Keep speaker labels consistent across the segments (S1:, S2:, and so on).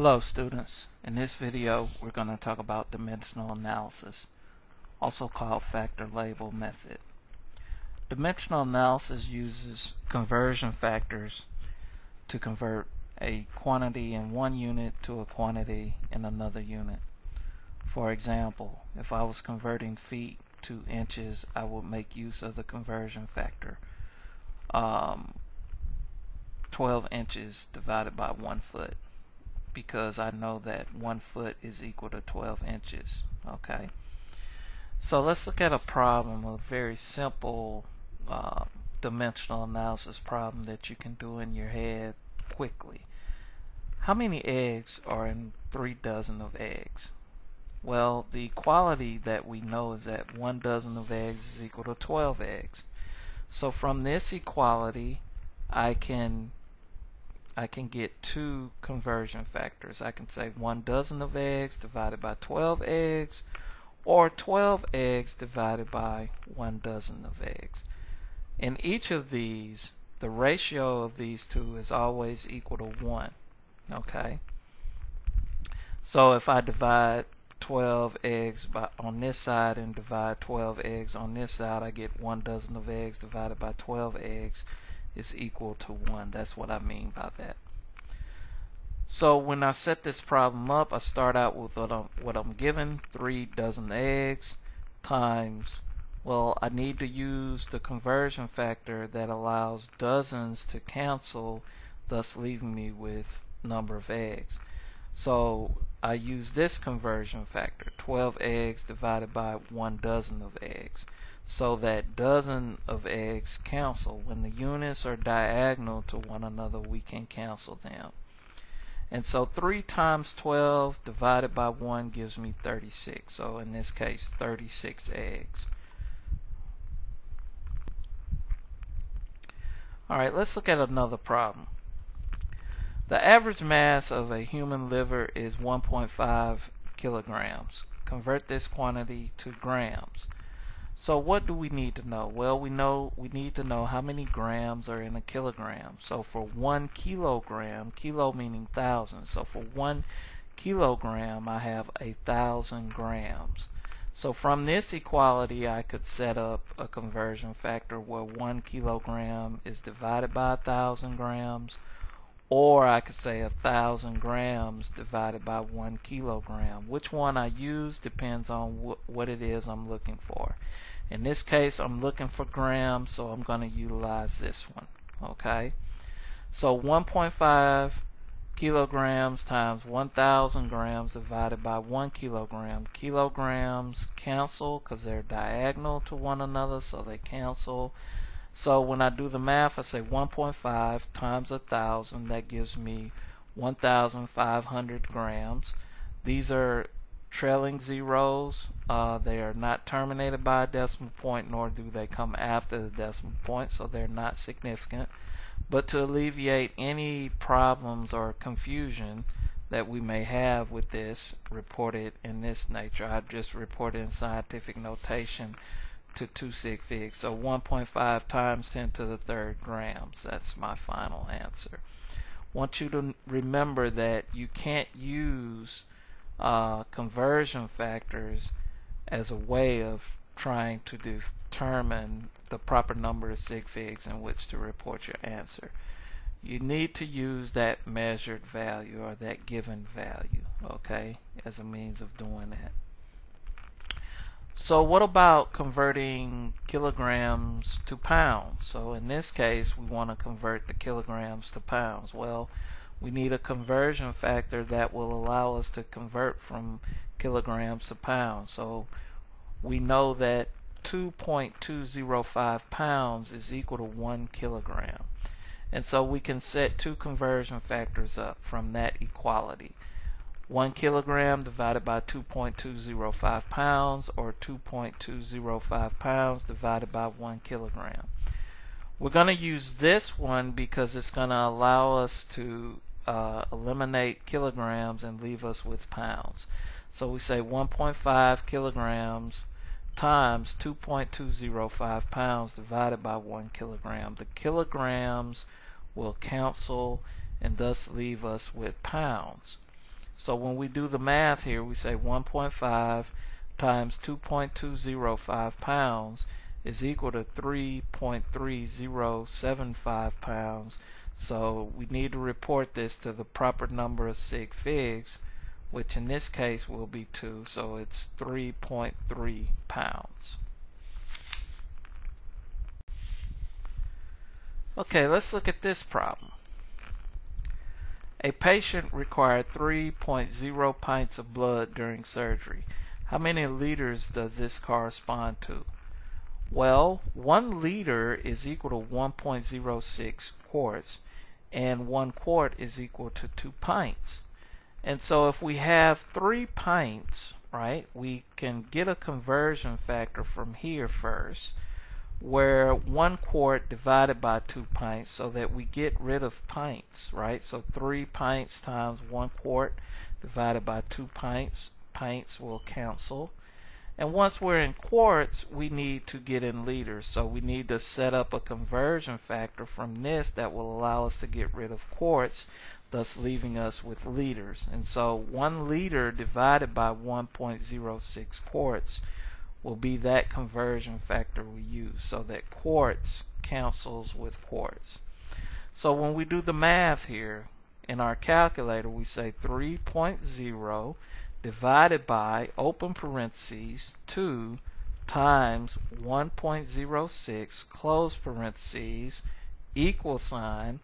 S1: Hello students. In this video we're going to talk about dimensional analysis, also called factor label method. Dimensional analysis uses conversion factors to convert a quantity in one unit to a quantity in another unit. For example, if I was converting feet to inches, I would make use of the conversion factor. Um, 12 inches divided by 1 foot because I know that 1 foot is equal to 12 inches. Okay. So let's look at a problem, a very simple uh, dimensional analysis problem that you can do in your head quickly. How many eggs are in three dozen of eggs? Well, the equality that we know is that one dozen of eggs is equal to 12 eggs. So from this equality, I can I can get two conversion factors. I can say one dozen of eggs divided by 12 eggs or 12 eggs divided by one dozen of eggs. In each of these, the ratio of these two is always equal to 1. Okay? So if I divide 12 eggs by, on this side and divide 12 eggs on this side, I get one dozen of eggs divided by 12 eggs is equal to 1. That's what I mean by that. So when I set this problem up, I start out with what I'm, what I'm given, 3 dozen eggs times, well, I need to use the conversion factor that allows dozens to cancel, thus leaving me with number of eggs. So I use this conversion factor, 12 eggs divided by 1 dozen of eggs so that dozen of eggs cancel. When the units are diagonal to one another, we can cancel them. And so 3 times 12 divided by 1 gives me 36. So in this case, 36 eggs. Alright, let's look at another problem. The average mass of a human liver is 1.5 kilograms. Convert this quantity to grams. So what do we need to know? Well, we know we need to know how many grams are in a kilogram. So for one kilogram, kilo meaning thousand. So for one kilogram, I have a thousand grams. So from this equality, I could set up a conversion factor where one kilogram is divided by a thousand grams, or I could say a thousand grams divided by one kilogram. Which one I use depends on wh what it is I'm looking for. In this case, I'm looking for grams, so I'm going to utilize this one. Okay, so 1.5 kilograms times 1,000 grams divided by 1 kilogram. Kilograms cancel because they're diagonal to one another, so they cancel. So when I do the math, I say 1.5 times 1,000. That gives me 1,500 grams. These are trailing zeros. Uh, they are not terminated by a decimal point, nor do they come after the decimal point, so they're not significant. But to alleviate any problems or confusion that we may have with this, reported in this nature. I've just reported in scientific notation to 2 sig figs. So 1.5 times 10 to the third grams. That's my final answer. want you to remember that you can't use uh, conversion factors as a way of trying to determine the proper number of sig figs in which to report your answer. You need to use that measured value or that given value, okay, as a means of doing that. So what about converting kilograms to pounds? So in this case, we want to convert the kilograms to pounds. Well, we need a conversion factor that will allow us to convert from kilograms to pounds. So we know that 2.205 pounds is equal to 1 kilogram. And so we can set two conversion factors up from that equality. 1 kilogram divided by 2.205 pounds or 2.205 pounds divided by 1 kilogram. We're going to use this one because it's going to allow us to uh, eliminate kilograms and leave us with pounds. So we say 1.5 kilograms times 2.205 pounds divided by 1 kilogram. The kilograms will cancel and thus leave us with pounds. So when we do the math here, we say 1.5 times 2.205 pounds is equal to 3.3075 pounds. So we need to report this to the proper number of sig figs, which in this case will be 2, so it's 3.3 pounds. Okay, let's look at this problem. A patient required 3.0 pints of blood during surgery. How many liters does this correspond to? Well, 1 liter is equal to 1.06 quarts, and 1 quart is equal to 2 pints. And so if we have 3 pints, right, we can get a conversion factor from here first where one quart divided by two pints so that we get rid of pints, right? So three pints times one quart divided by two pints, pints will cancel. And once we're in quarts, we need to get in liters. So we need to set up a conversion factor from this that will allow us to get rid of quarts, thus leaving us with liters. And so one liter divided by 1.06 quarts will be that conversion factor we use so that quarts cancels with quarts. So when we do the math here in our calculator we say 3.0 divided by open parentheses 2 times 1.06 close parentheses equal sign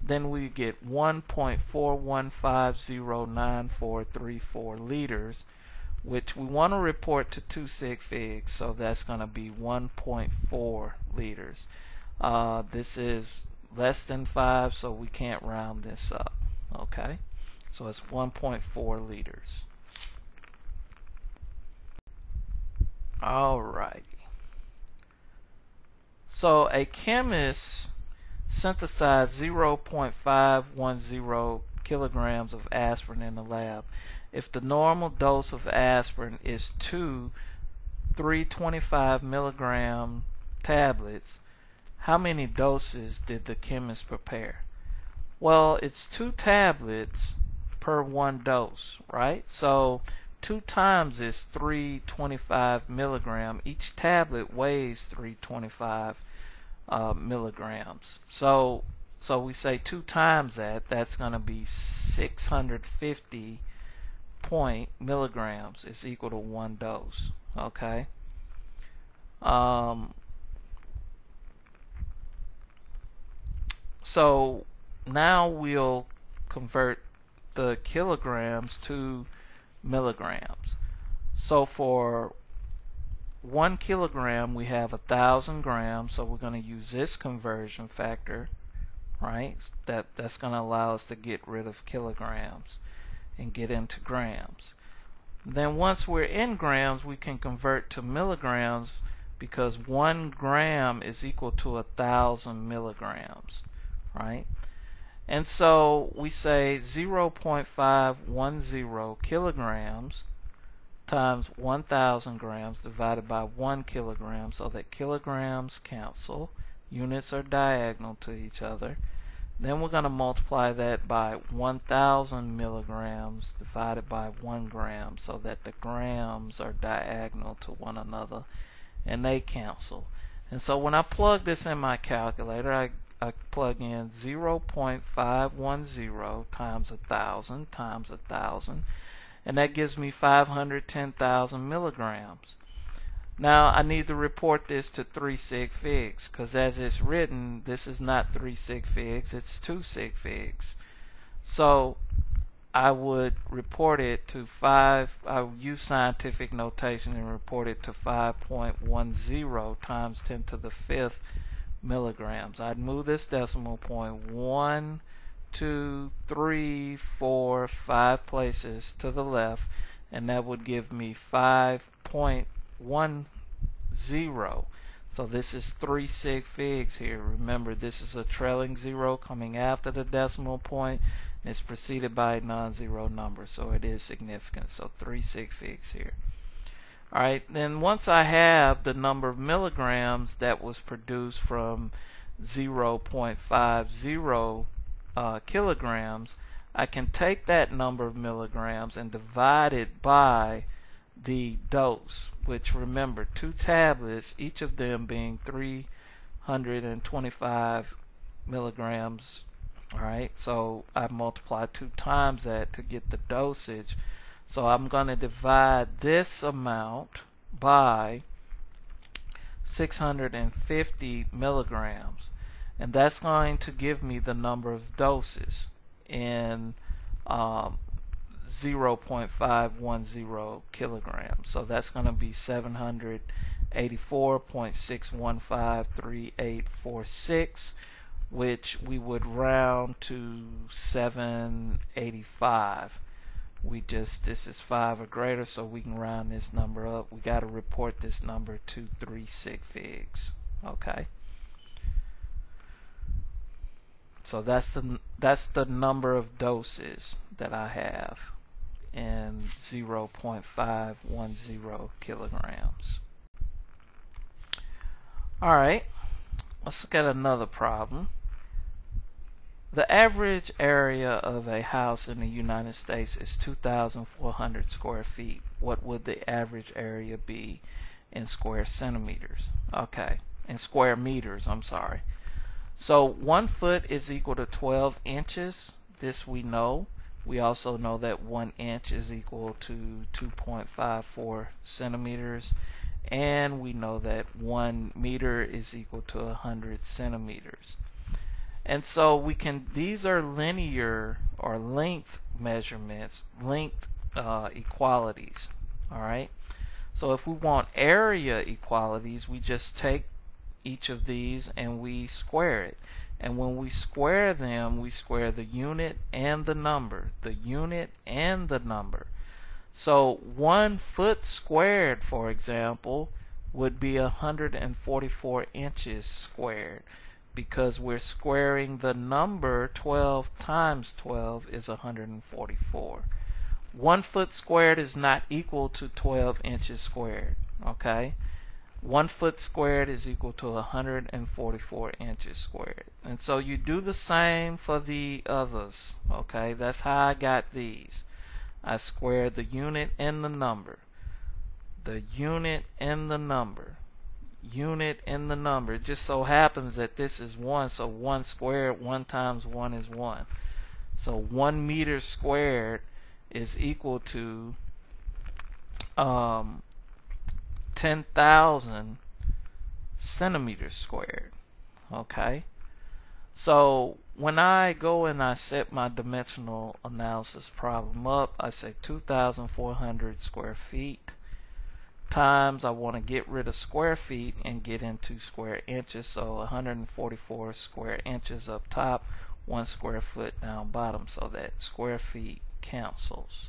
S1: then we get 1.41509434 liters which we want to report to 2 sig figs, so that's going to be 1.4 liters. Uh, this is less than 5, so we can't round this up. Okay, so it's 1.4 liters. Alrighty. So a chemist synthesized 0.510 kilograms of aspirin in the lab if the normal dose of aspirin is two 325 milligram tablets, how many doses did the chemist prepare? Well, it's two tablets per one dose, right? So two times is 325 milligram. Each tablet weighs 325 uh, milligrams. So so we say two times that. That's going to be 650 point milligrams is equal to one dose. Okay. Um, so now we'll convert the kilograms to milligrams. So for one kilogram we have a thousand grams so we're going to use this conversion factor right that that's going to allow us to get rid of kilograms and get into grams. Then once we're in grams, we can convert to milligrams because one gram is equal to a thousand milligrams, right? And so we say 0.510 kilograms times 1,000 grams divided by 1 kilogram so that kilograms cancel. Units are diagonal to each other. Then we're going to multiply that by 1,000 milligrams divided by 1 gram so that the grams are diagonal to one another and they cancel. And so when I plug this in my calculator, I, I plug in 0.510 times 1,000 times 1,000 and that gives me 510,000 milligrams. Now I need to report this to 3 sig figs because as it's written this is not 3 sig figs it's 2 sig figs. So I would report it to 5 I would use scientific notation and report it to 5.10 times 10 to the 5th milligrams. I'd move this decimal point 1 two, three, four, five places to the left, and that would give me 5.10 one zero. So this is three sig figs here. Remember, this is a trailing zero coming after the decimal point. And it's preceded by a non-zero number, so it is significant. So three sig figs here. Alright, then once I have the number of milligrams that was produced from 0.50 uh, kilograms, I can take that number of milligrams and divide it by the dose, which remember, two tablets, each of them being 325 milligrams. Alright, so I multiply two times that to get the dosage. So I'm going to divide this amount by 650 milligrams and that's going to give me the number of doses in um, 0.510 kilograms. So that's going to be 784.6153846, which we would round to 785. We just, this is 5 or greater, so we can round this number up. We got to report this number to 3 sig figs. Okay. So that's the that's the number of doses that I have in 0.510 kilograms. Alright, let's look at another problem. The average area of a house in the United States is 2,400 square feet. What would the average area be in square centimeters? Okay, in square meters, I'm sorry. So one foot is equal to 12 inches. This we know. We also know that one inch is equal to 2.54 centimeters. And we know that one meter is equal to 100 centimeters. And so we can, these are linear or length measurements, length uh, equalities. Alright. So if we want area equalities, we just take each of these and we square it. And when we square them, we square the unit and the number. The unit and the number. So one foot squared, for example, would be 144 inches squared because we're squaring the number 12 times 12 is 144. One foot squared is not equal to 12 inches squared. Okay? One foot squared is equal to 144 inches squared. And so you do the same for the others. Okay, that's how I got these. I squared the unit and the number. The unit and the number. Unit and the number. It just so happens that this is 1, so 1 squared, 1 times 1 is 1. So 1 meter squared is equal to um, 10,000 centimeters squared. Okay? So when I go and I set my dimensional analysis problem up, I say 2,400 square feet times I want to get rid of square feet and get into square inches. So 144 square inches up top, one square foot down bottom. So that square feet cancels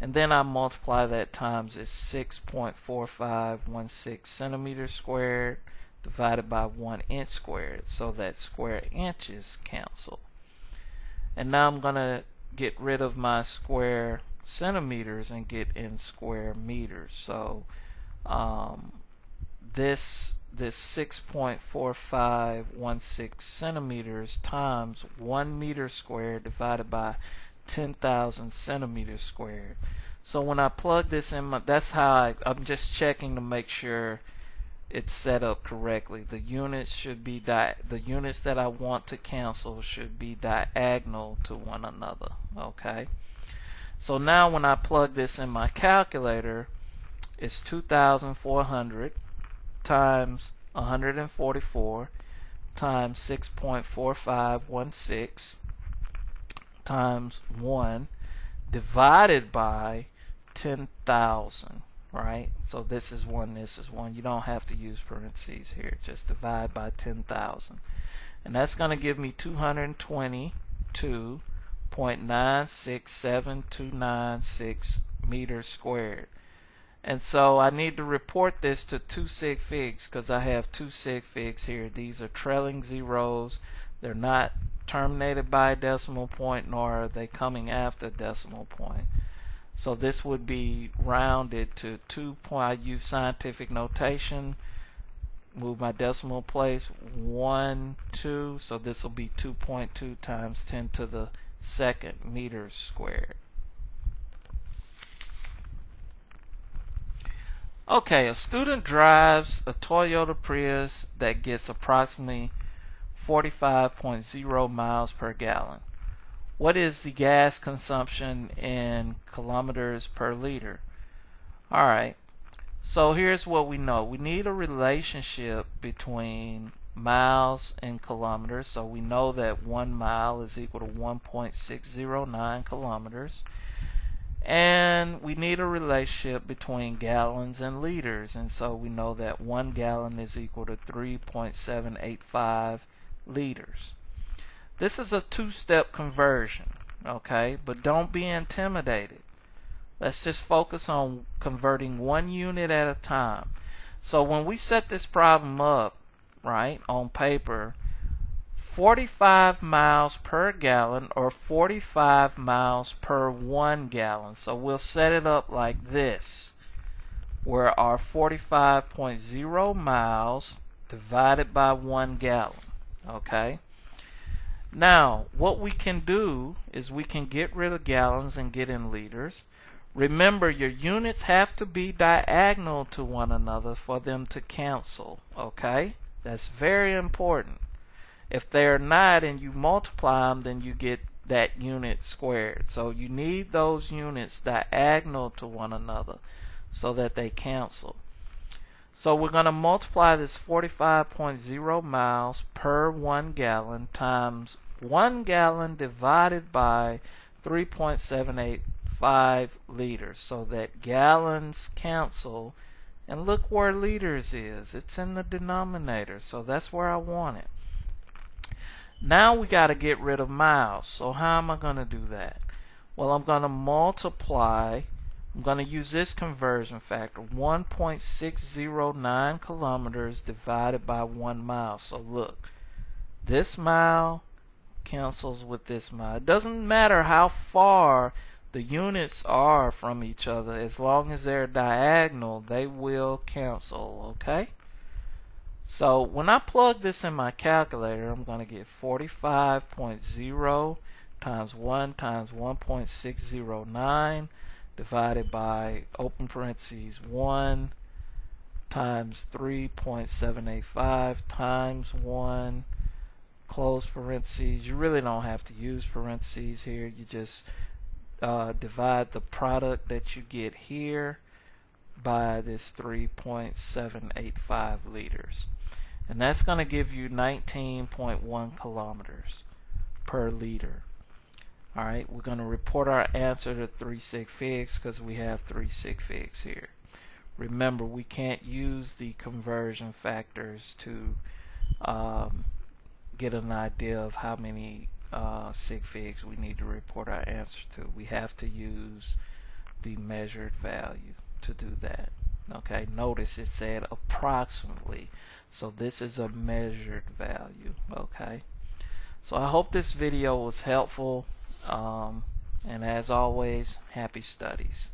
S1: and then I multiply that times is 6.4516 centimeters squared divided by 1 inch squared. So that square inches cancel and now I'm gonna get rid of my square centimeters and get in square meters. So um, this this 6.4516 centimeters times 1 meter squared divided by 10,000 centimeters squared. So when I plug this in, my, that's how I, I'm just checking to make sure it's set up correctly. The units should be di the units that I want to cancel should be diagonal to one another. Okay. So now when I plug this in my calculator, it's 2,400 times 144 times 6.4516 times 1 divided by 10,000 right? So this is 1 this is 1 you don't have to use parentheses here. Just divide by 10,000 and that's going to give me 222.967296 meters squared. And so I need to report this to two sig figs because I have two sig figs here. These are trailing zeros. They're not terminated by a decimal point nor are they coming after a decimal point. So this would be rounded to 2 point. I use scientific notation. Move my decimal place 1, 2. So this will be 2.2 times 10 to the second meters squared. Okay, a student drives a Toyota Prius that gets approximately 45.0 miles per gallon. What is the gas consumption in kilometers per liter? Alright, so here's what we know. We need a relationship between miles and kilometers. So we know that one mile is equal to 1.609 kilometers. And we need a relationship between gallons and liters. And so we know that one gallon is equal to 3.785 liters. This is a two-step conversion, okay? But don't be intimidated. Let's just focus on converting one unit at a time. So when we set this problem up, right, on paper, 45 miles per gallon or 45 miles per one gallon. So we'll set it up like this, where our 45.0 miles divided by one gallon, okay? Now, what we can do is we can get rid of gallons and get in liters. Remember, your units have to be diagonal to one another for them to cancel, okay? That's very important. If they're not and you multiply them, then you get that unit squared. So you need those units diagonal to one another so that they cancel. So we're going to multiply this 45.0 miles per 1 gallon times 1 gallon divided by 3.785 liters. So that gallons cancel and look where liters is. It's in the denominator so that's where I want it. Now we got to get rid of miles. So how am I going to do that? Well I'm going to multiply I'm going to use this conversion factor. 1.609 kilometers divided by 1 mile. So look this mile cancels with this mile. It doesn't matter how far the units are from each other as long as they're diagonal they will cancel okay? So when I plug this in my calculator I'm going to get 45.0 times 1 times 1.609 divided by open parentheses 1 times 3.785 times 1 close parentheses. You really don't have to use parentheses here. You just uh, divide the product that you get here by this 3.785 liters. And that's going to give you 19.1 kilometers per liter alright we're going to report our answer to 3 sig figs because we have 3 sig figs here remember we can't use the conversion factors to um, get an idea of how many uh, sig figs we need to report our answer to. We have to use the measured value to do that. Okay, notice it said approximately. So this is a measured value. Okay, so I hope this video was helpful. Um, and as always, happy studies.